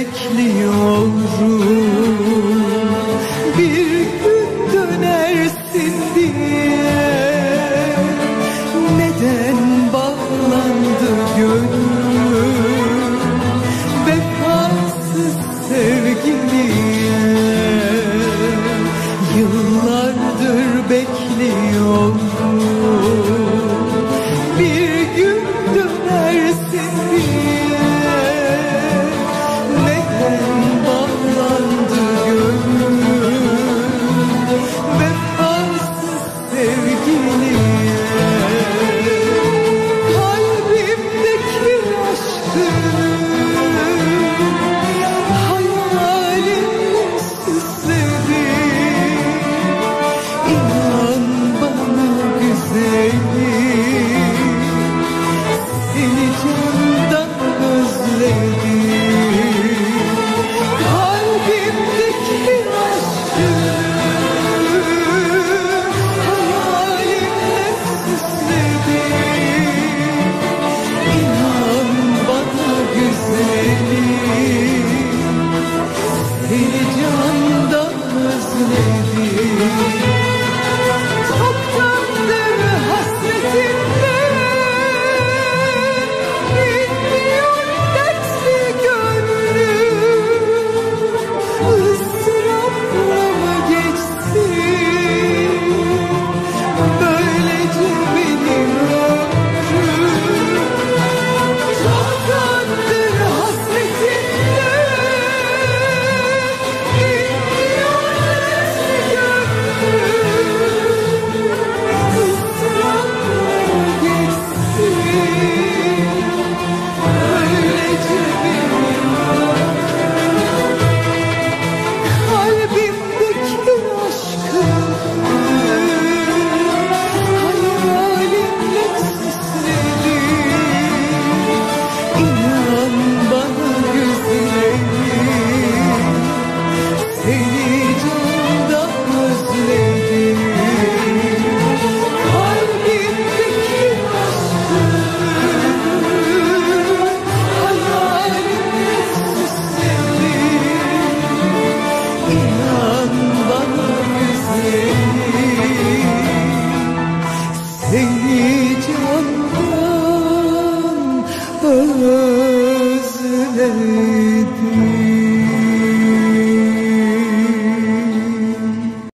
Bekliyorum. Bir gün dönersin diye. Neden bağlandı gönlüm? Vefasız sevgiliye Yıllardır bekliyorum. Bir gün dönersin Seni candan özledim Deus.